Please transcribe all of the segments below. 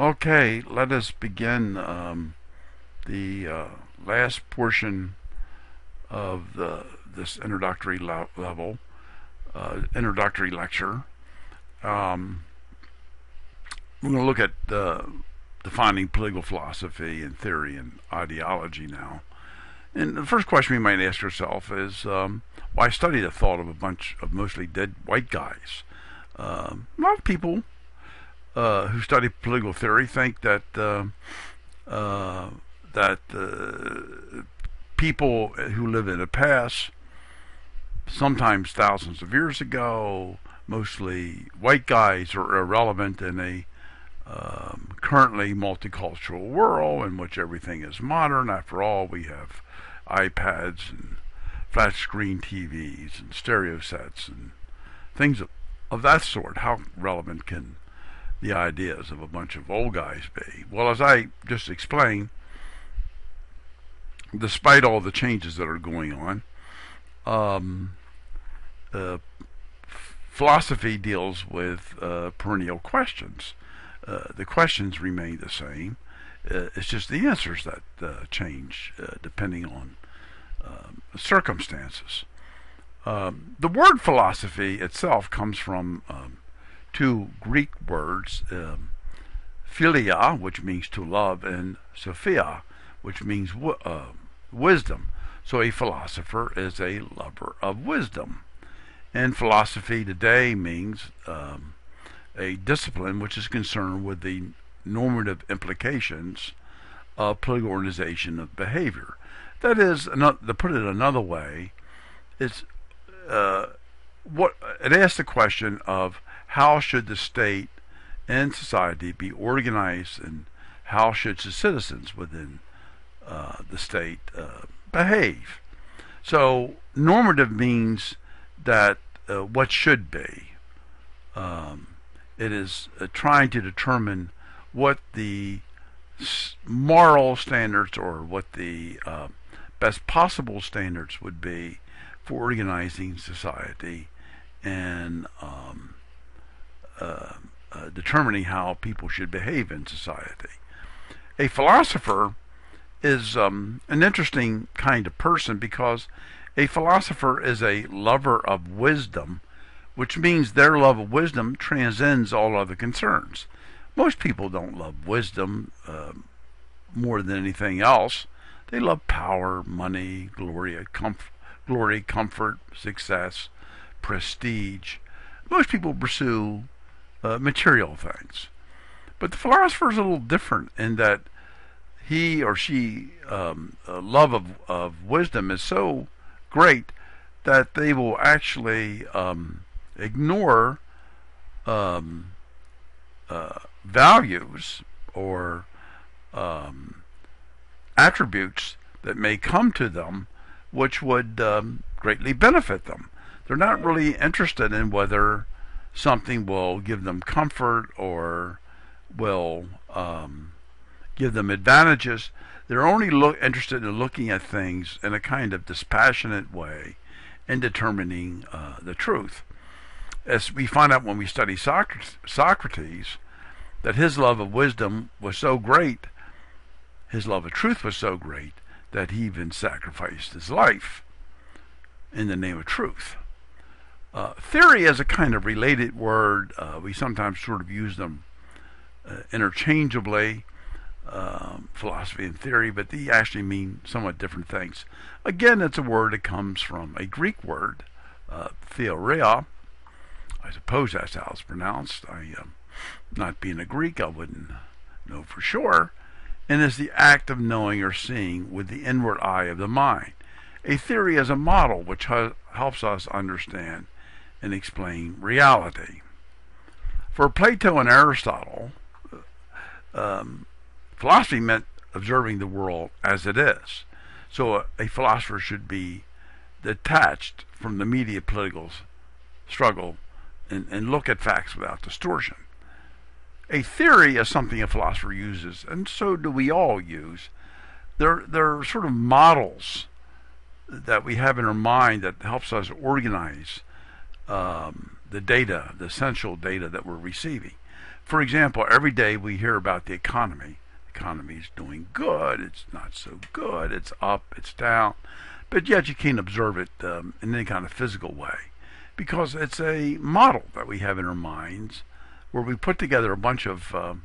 Okay, let us begin um, the uh, last portion of the this introductory le- level, uh, introductory lecture. Um, we're going to look at uh, defining political philosophy and theory and ideology now. And the first question we might ask ourselves is um, why study the thought of a bunch of mostly dead white guys? Um, a lot of people uh, who study political theory think that uh, uh, that people who live in the past, sometimes thousands of years ago, mostly white guys, are irrelevant in a um, currently multicultural world in which everything is modern. After all, we have iPads and flat screen TVs and stereo sets and things of, of that sort. How relevant can the ideas of a bunch of old guys be? Well, as I just explained, despite all the changes that are going on, um, uh, philosophy deals with uh, perennial questions. Uh, the questions remain the same. Uh, it's just the answers that uh, change uh, depending on um, circumstances. Um, the word philosophy itself comes from um, two Greek words, um, philia, which means to love, and sophia, which means w- uh, wisdom. So a philosopher is a lover of wisdom. And philosophy today means um, a discipline which is concerned with the normative implications of political organization of behavior. That is, to put it another way, it's uh, what it asks the question of how should the state and society be organized, and how should the citizens within uh, the state uh, behave. So normative means that uh, what should be. Um, it is uh, trying to determine what the moral standards or what the uh, best possible standards would be for organizing society and um, uh, uh, determining how people should behave in society. A philosopher is um, an interesting kind of person because a philosopher is a lover of wisdom, which means their love of wisdom transcends all other concerns. Most people don't love wisdom uh, more than anything else. They love power, money, glory, comf- glory, comfort, success, prestige. Most people pursue uh, material things. But the philosopher is a little different in that he or she um, uh, love of, of wisdom is so great that they will actually um, ignore um, uh, values or um, attributes that may come to them which would um, greatly benefit them. They're not really interested in whether something will give them comfort or will um, give them advantages. They're only look, interested in looking at things in a kind of dispassionate way and determining uh, the truth. As we find out when we study Socrates, that his love of wisdom was so great, his love of truth was so great, that he even sacrificed his life in the name of truth. Uh, theory is a kind of related word. Uh, we sometimes sort of use them uh, interchangeably um, philosophy and theory, but they actually mean somewhat different things. Again, it's a word that comes from a Greek word, uh, theoria. I suppose that's how it's pronounced. I, um, not being a Greek, I wouldn't know for sure. And it's the act of knowing or seeing with the inward eye of the mind. A theory is a model which helps us understand and explain reality. For Plato and Aristotle, um, Philosophy meant observing the world as it is. So a, a philosopher should be detached from the media political struggle and, and look at facts without distortion. A theory is something a philosopher uses, and so do we all use. They're, they're sort of models that we have in our mind that helps us organize um, the data, the essential data that we're receiving. For example, every day we hear about the economy. The economy is doing good. It's not so good. It's up. It's down. But yet you can't observe it um, in any kind of physical way because it's a model that we have in our minds where we put together a bunch of um,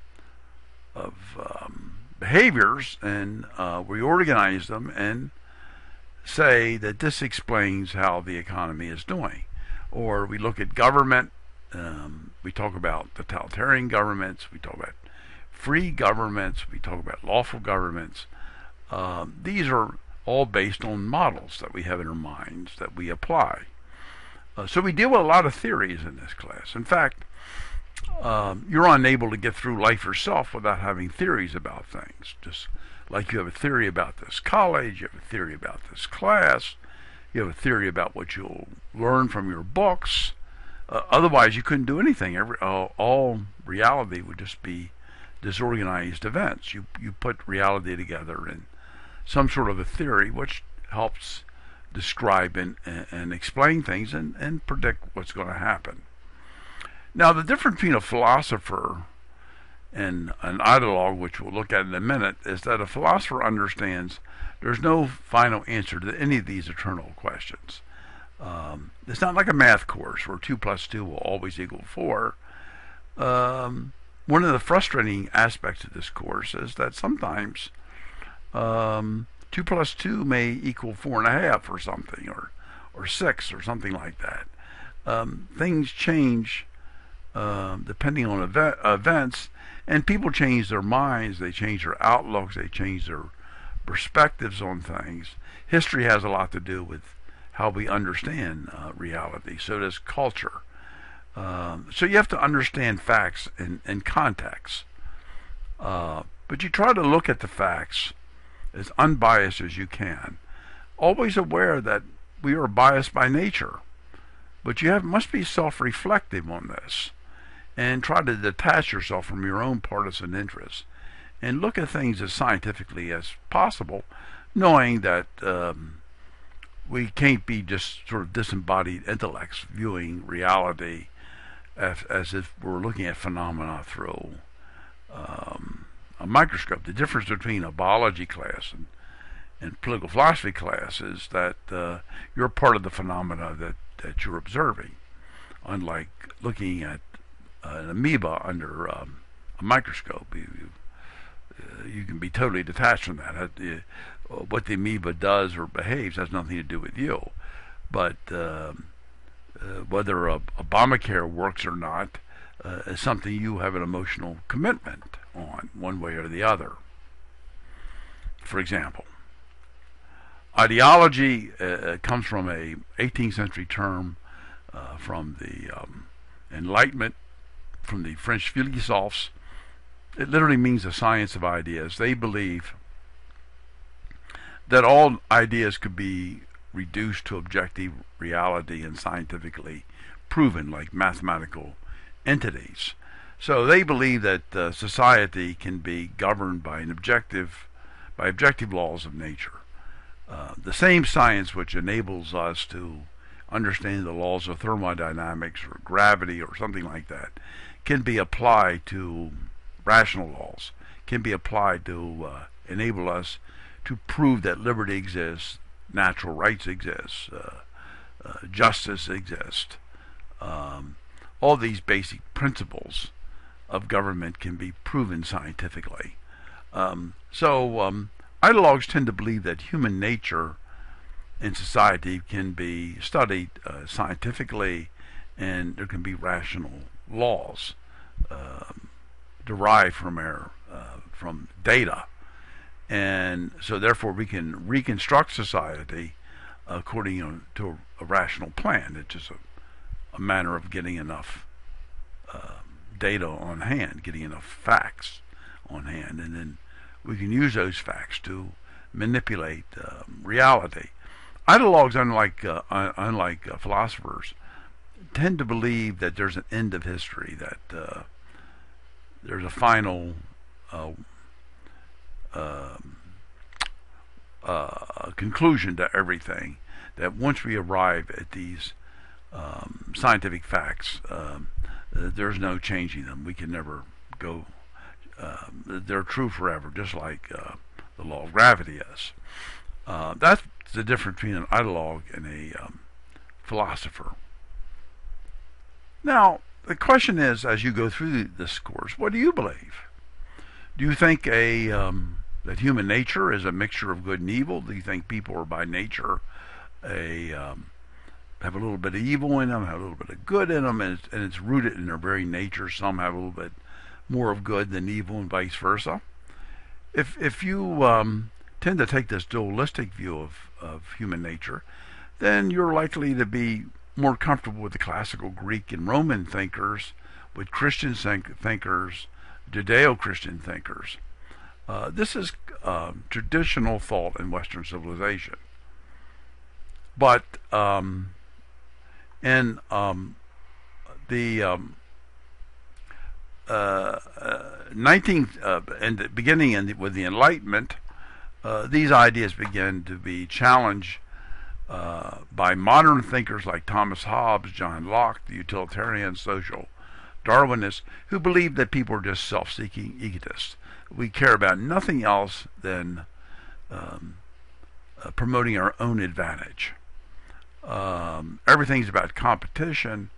of um, behaviors and uh, we organize them and say that this explains how the economy is doing. Or we look at government, um, we talk about totalitarian governments, we talk about free governments, we talk about lawful governments. Um, these are all based on models that we have in our minds that we apply. Uh, so we deal with a lot of theories in this class. In fact, um, you're unable to get through life yourself without having theories about things. Just like you have a theory about this college, you have a theory about this class, you have a theory about what you'll learn from your books. Uh, otherwise, you couldn't do anything. Every uh, all reality would just be disorganized events. You you put reality together in some sort of a theory, which helps describe and, and, explain things and, and predict what's going to happen. Now, the difference between a philosopher and an ideologue, which we'll look at in a minute, is that a philosopher understands there's no final answer to any of these eternal questions. Um, it's not like a math course where 2 plus 2 will always equal 4. Um, one of the frustrating aspects of this course is that sometimes um, 2 plus 2 may equal 4.5 or something, or, or 6 or something like that. Um, things change uh, depending on event, events, and people change their minds, they change their outlooks, they change their perspectives on things. History has a lot to do with how we understand uh, reality. So does culture. Um, so you have to understand facts and, and context. Uh, but you try to look at the facts as unbiased as you can, always aware that we are biased by nature. But you have must be self-reflective on this and try to detach yourself from your own partisan interests and look at things as scientifically as possible, knowing that um, we can't be just sort of disembodied intellects viewing reality as, as if we're looking at phenomena through um, a microscope. The difference between a biology class and, and political philosophy class is that uh, you're part of the phenomena that, that you're observing, unlike looking at an amoeba under um, a microscope. You, you, uh, you, can be totally detached from that. Uh, what the amoeba does or behaves has nothing to do with you. But um, uh, whether a, Obamacare works or not uh, is something you have an emotional commitment on, one way or the other. For example, ideology uh, comes from a 18th century term uh, from the um, Enlightenment from the French philosophes. It literally means the science of ideas. They believe that all ideas could be reduced to objective reality and scientifically proven, like mathematical entities. So they believe that uh, society can be governed by an objective, by objective laws of nature. Uh, the same science which enables us to understand the laws of thermodynamics or gravity or something like that can be applied to rational laws, can be applied to uh, enable us to prove that liberty exists, natural rights exist, uh, uh, justice exists. Um, all these basic principles of government can be proven scientifically. Um, so um, ideologues tend to believe that human nature in society can be studied uh, scientifically and there can be rational laws uh, derived from our uh, from data, and so therefore we can reconstruct society according to a, a rational plan. It's just a, a matter of getting enough uh, data on hand, getting enough facts on hand, and then we can use those facts to manipulate um, reality. Ideologues, unlike uh, unlike uh, philosophers, tend to believe that there's an end of history, that uh, there's a final uh, uh, uh, conclusion to everything. That once we arrive at these um, scientific facts, um, there's no changing them. We can never go. Uh, they're true forever, just like uh, the law of gravity is. Uh, that's the difference between an ideologue and a um, philosopher. Now, the question is, as you go through this course, what do you believe? Do you think a um, that human nature is a mixture of good and evil? Do you think people are by nature a um, have a little bit of evil in them, have a little bit of good in them, and it's, and it's rooted in their very nature. Some have a little bit more of good than evil, and vice versa. If if you um, tend to take this dualistic view of, of human nature, then you're likely to be more comfortable with the classical Greek and Roman thinkers, with Christian think- thinkers, Judeo-Christian thinkers. Uh, this is uh, traditional thought in Western civilization. But um, in um, the um, uh, uh, 19 uh, and beginning in the, with the Enlightenment, uh, these ideas began to be challenged uh, by modern thinkers like Thomas Hobbes, John Locke, the utilitarian social Darwinists, who believed that people are just self-seeking egotists. We care about nothing else than um, uh, promoting our own advantage. Um, everything's about competition.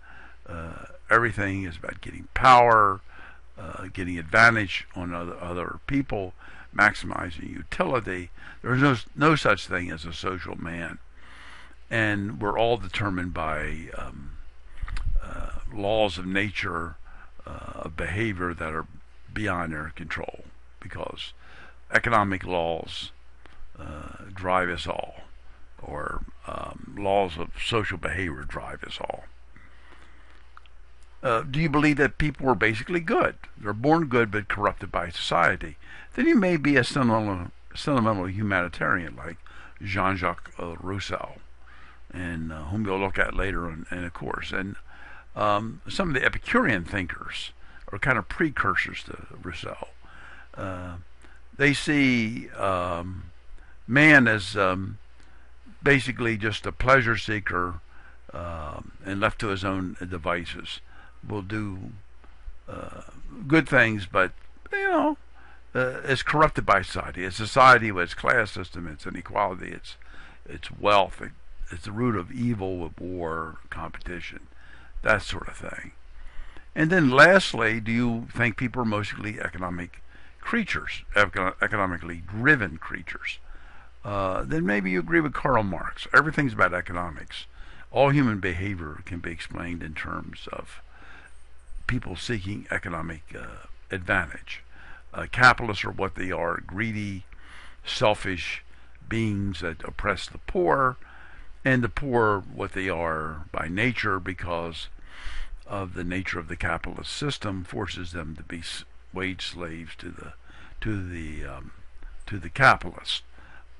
Uh, everything is about getting power, uh, getting advantage on other, other people, maximizing utility. There's no no such thing as a social man, and we're all determined by um, uh, laws of nature, uh, of behavior that are beyond our control, because economic laws uh, drive us all or um, laws of social behavior drive us all. Uh, do you believe that people are basically good? They're born good but corrupted by society. Then you may be a sentimental, sentimental humanitarian like Jean-Jacques uh, Rousseau, and uh, whom you'll look at later in, in a course. And um, some of the Epicurean thinkers are kind of precursors to Rousseau. Uh, they see um, man as um, basically just a pleasure seeker um, and left to his own devices will do uh, good things, but you know, uh, it's corrupted by society. It's society with its class system, its inequality, its its wealth. It, it's the root of evil of war, competition, that sort of thing. And then, lastly, do you think people are mostly economic creatures, economically driven creatures? Uh, then maybe you agree with Karl Marx. Everything's about economics. All human behavior can be explained in terms of people seeking economic uh, advantage. Uh, capitalists are what they are greedy, selfish beings that oppress the poor, and the poor what they are by nature because of the nature of the capitalist system forces them to be wage slaves to the to the um, to the capitalists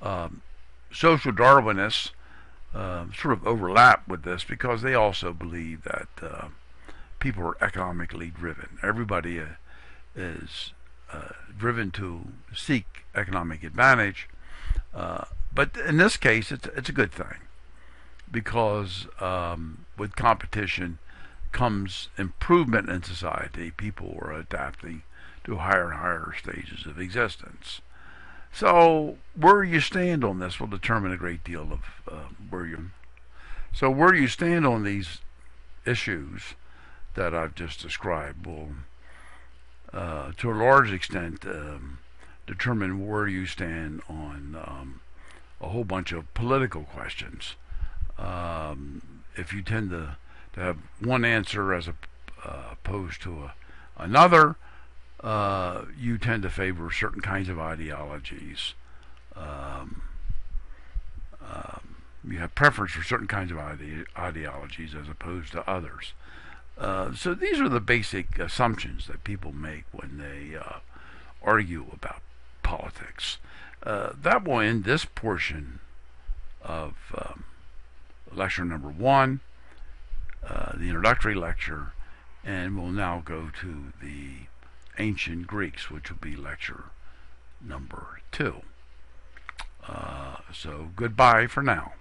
um, social Darwinists uh, sort of overlap with this because they also believe that uh, people are economically driven. Everybody uh, is uh, driven to seek economic advantage, uh, but in this case, it's it's a good thing because um, with competition comes improvement in society. People are adapting to higher and higher stages of existence. So where you stand on this will determine a great deal of uh, where you. So where you stand on these issues that I've just described will, uh, to a large extent, um, determine where you stand on um, a whole bunch of political questions. Um, if you tend to, to have one answer as a, uh, opposed to a, another, uh, you tend to favor certain kinds of ideologies. Um, um, you have preference for certain kinds of ide- ideologies as opposed to others. Uh, so these are the basic assumptions that people make when they uh, argue about politics. Uh, that will end this portion of um, lecture number one, uh, the introductory lecture, and we'll now go to the ancient Greeks, which will be lecture number two. Uh, so goodbye for now.